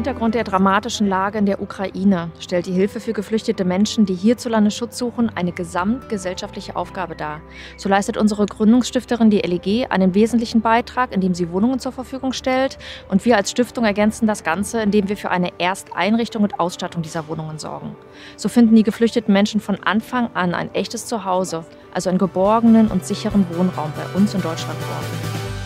Hintergrund der dramatischen Lage in der Ukraine stellt die Hilfe für geflüchtete Menschen, die hierzulande Schutz suchen, eine gesamtgesellschaftliche Aufgabe dar. So leistet unsere Gründungsstifterin, die LEG, einen wesentlichen Beitrag, indem sie Wohnungen zur Verfügung stellt. Und wir als Stiftung ergänzen das Ganze, indem wir für eine Ersteinrichtung und Ausstattung dieser Wohnungen sorgen. So finden die geflüchteten Menschen von Anfang an ein echtes Zuhause, also einen geborgenen und sicheren Wohnraum bei uns in Deutschland vor.